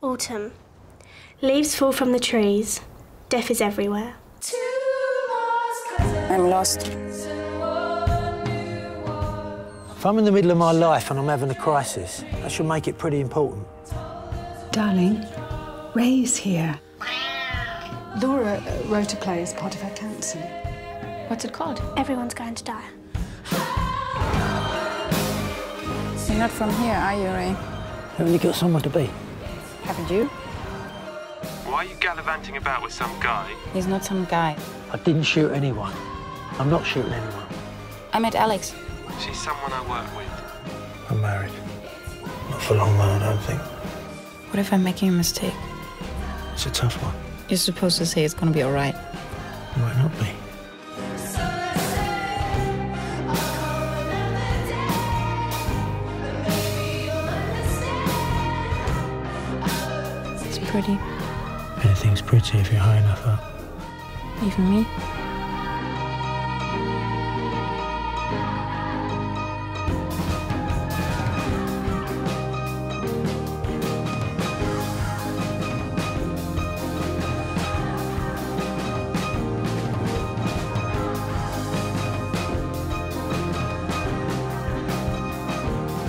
Autumn. Leaves fall from the trees. Death is everywhere. I'm lost. If I'm in the middle of my life and I'm having a crisis, that should make it pretty important. Darling, Ray's here. Laura uh, wrote a play as part of her cancer. What's it called? Everyone's going to die. You're not from here, are you, Ray? Haven't you got somewhere to be? Haven't you? Why are you gallivanting about with some guy? He's not some guy. I didn't shoot anyone. I'm not shooting anyone. I met Alex. She's someone I work with. I'm married. Not for long, though, I don't think. What if I'm making a mistake? It's a tough one. You're supposed to say it's gonna be all right. Might not be. Pretty. Anything's pretty if you're high enough up. Even me.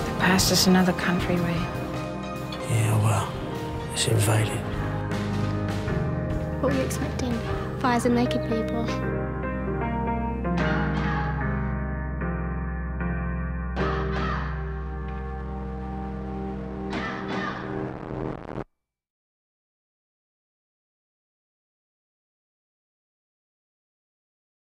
The past is another country, Ray. Yeah, well, invaded. What were you expecting? Fires and naked people.